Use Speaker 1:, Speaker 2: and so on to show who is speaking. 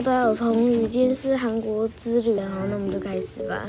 Speaker 1: 都要从雨间是韩国之旅然后那我们就开始吧。